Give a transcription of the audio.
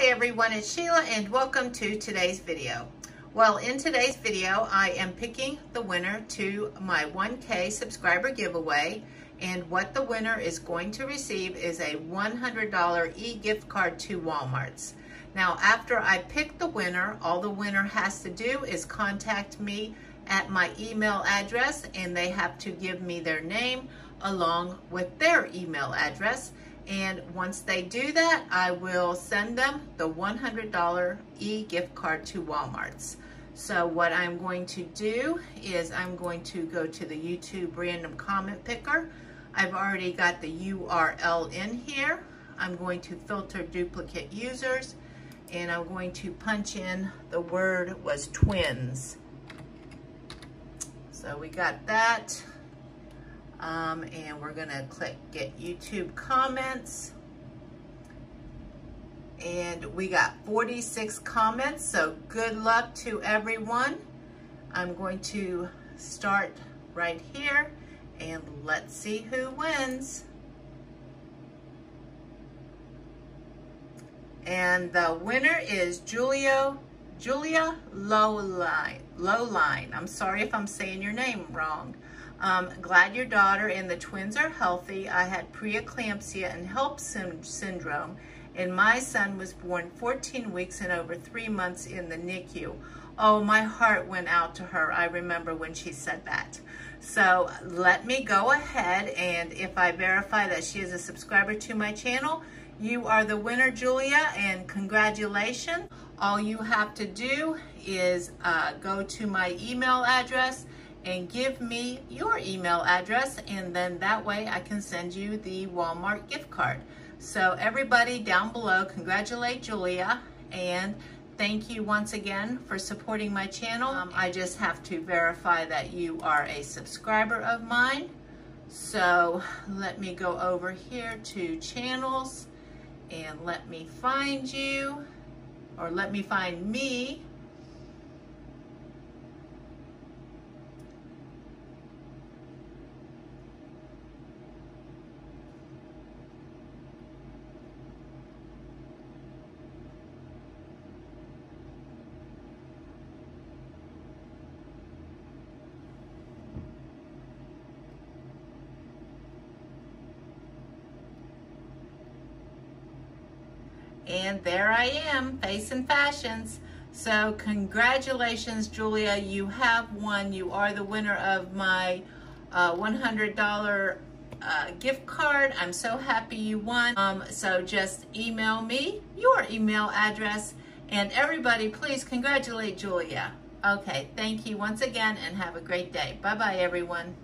Hi everyone, it's Sheila and welcome to today's video. Well, in today's video, I am picking the winner to my 1K subscriber giveaway and what the winner is going to receive is a $100 e-gift card to Walmart's. Now, after I pick the winner, all the winner has to do is contact me at my email address and they have to give me their name along with their email address and once they do that, I will send them the $100 e-gift card to Walmart's. So what I'm going to do is I'm going to go to the YouTube random comment picker. I've already got the URL in here. I'm going to filter duplicate users and I'm going to punch in the word was twins. So we got that. Um, and we're gonna click get YouTube comments. And we got 46 comments, so good luck to everyone. I'm going to start right here and let's see who wins. And the winner is Julio, Julia Lowline. Lowline. I'm sorry if I'm saying your name wrong. Um, glad your daughter and the twins are healthy. I had preeclampsia and HELLP syndrome, and my son was born 14 weeks and over three months in the NICU. Oh, my heart went out to her. I remember when she said that. So let me go ahead and if I verify that she is a subscriber to my channel, you are the winner, Julia, and congratulations. All you have to do is uh, go to my email address and give me your email address and then that way I can send you the Walmart gift card. So everybody down below, congratulate Julia and thank you once again for supporting my channel. Um, I just have to verify that you are a subscriber of mine. So let me go over here to channels and let me find you or let me find me And there I am, Face and Fashions. So congratulations, Julia. You have won. You are the winner of my uh, $100 uh, gift card. I'm so happy you won. Um, so just email me your email address. And everybody, please congratulate Julia. Okay, thank you once again and have a great day. Bye-bye, everyone.